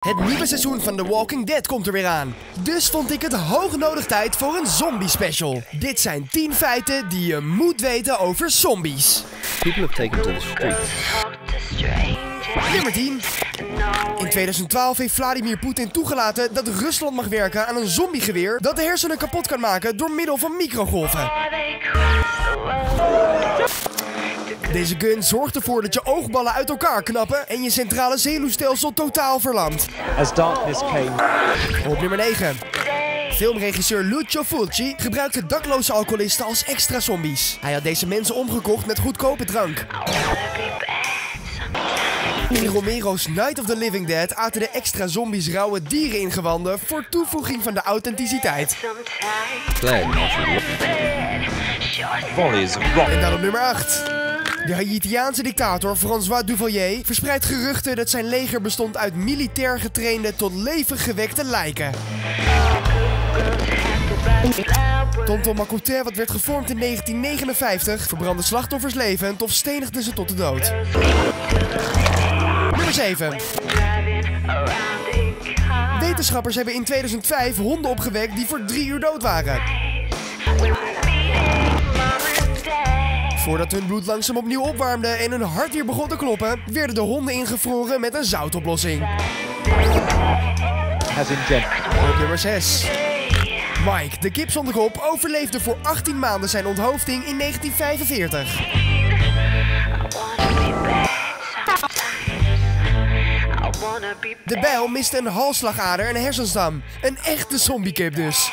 Het nieuwe seizoen van The Walking Dead komt er weer aan. Dus vond ik het hoog nodig tijd voor een zombie special. Dit zijn 10 feiten die je moet weten over zombies. People have taken to the streets. Nummer 10. In 2012 heeft Vladimir Poetin toegelaten dat Rusland mag werken aan een zombiegeweer dat de hersenen kapot kan maken door middel van microgolven. Deze gun zorgt ervoor dat je oogballen uit elkaar knappen en je centrale zenuwstelsel totaal verlamt. As darkness came, Op nummer 9. Filmregisseur Lucio Fulci gebruikte dakloze alcoholisten als extra zombies. Hij had deze mensen omgekocht met goedkope drank. In Romero's Night of the Living Dead aten de extra zombies rauwe diereningewanden voor toevoeging van de authenticiteit. En dan op nummer 8. De Haitiaanse dictator François Duvalier verspreidt geruchten dat zijn leger bestond uit militair getrainde tot leven gewekte lijken. Tonton Macoute, wat werd gevormd in 1959, verbrandde slachtoffers levend of stenigde ze tot de dood. Nummer 7. Wetenschappers hebben in 2005 honden opgewekt die voor drie uur dood waren. Voordat hun bloed langzaam opnieuw opwarmde en hun hart weer begon te kloppen, werden de honden ingevroren met een zoutoplossing. As in Jen. Op nummer 6. Mike, de kip zonder kop, overleefde voor 18 maanden zijn onthoofding in 1945. De bijl miste een halsslagader en een hersenstam. Een echte zombiekip dus.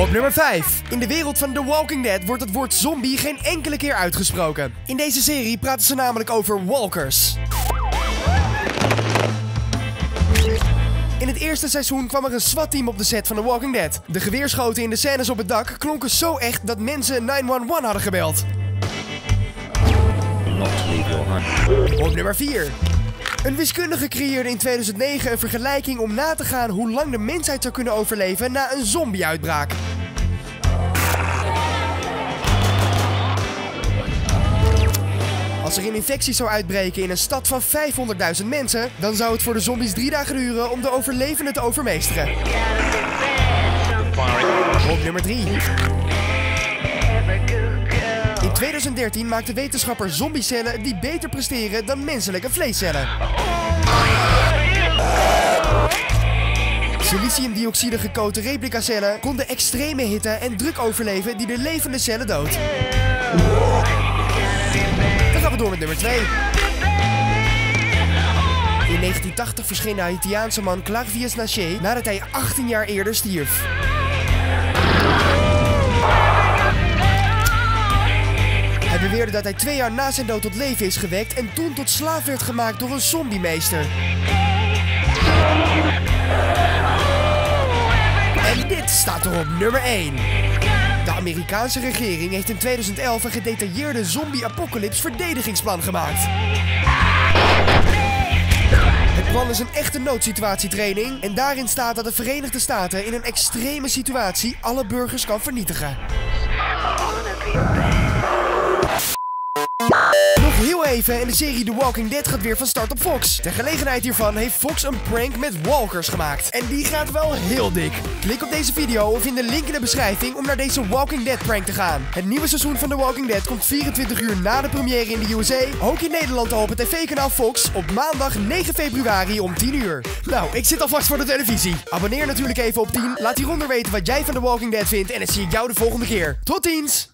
Op nummer 5. In de wereld van The Walking Dead wordt het woord zombie geen enkele keer uitgesproken. In deze serie praten ze namelijk over walkers. In het eerste seizoen kwam er een SWAT-team op de set van The Walking Dead. De geweerschoten in de scènes op het dak klonken zo echt dat mensen 911 hadden gebeld. Op nummer 4. Een wiskundige creëerde in 2009 een vergelijking om na te gaan hoe lang de mensheid zou kunnen overleven na een zombie-uitbraak. Als er een infectie zou uitbreken in een stad van 500.000 mensen, dan zou het voor de zombies drie dagen duren om de overlevenden te overmeesteren. Op nummer 3. In 2013 maakte wetenschapper zombiecellen die beter presteren dan menselijke vleescellen. Siliciumdioxide gekoten replicacellen konden extreme hitte en druk overleven die de levende cellen dood. Door nummer 2. In 1980 verscheen de Haitiaanse man Clavius Naché nadat hij 18 jaar eerder stierf. Hij beweerde dat hij twee jaar na zijn dood tot leven is gewekt en toen tot slaaf werd gemaakt door een zombiemeester. En dit staat er op nummer 1. De Amerikaanse regering heeft in 2011 een gedetailleerde zombie-apocalypse verdedigingsplan gemaakt. Het plan is een echte noodsituatietraining en daarin staat dat de Verenigde Staten in een extreme situatie alle burgers kan vernietigen. Heel even en de serie The Walking Dead gaat weer van start op Fox. Ter gelegenheid hiervan heeft Fox een prank met walkers gemaakt. En die gaat wel heel dik. Klik op deze video of in de link in de beschrijving om naar deze Walking Dead prank te gaan. Het nieuwe seizoen van The Walking Dead komt 24 uur na de première in de USA. Ook in Nederland op het tv-kanaal Fox op maandag 9 februari om 10 uur. Nou, ik zit alvast voor de televisie. Abonneer natuurlijk even op 10. Laat hieronder weten wat jij van The Walking Dead vindt en dan zie ik jou de volgende keer. Tot ziens!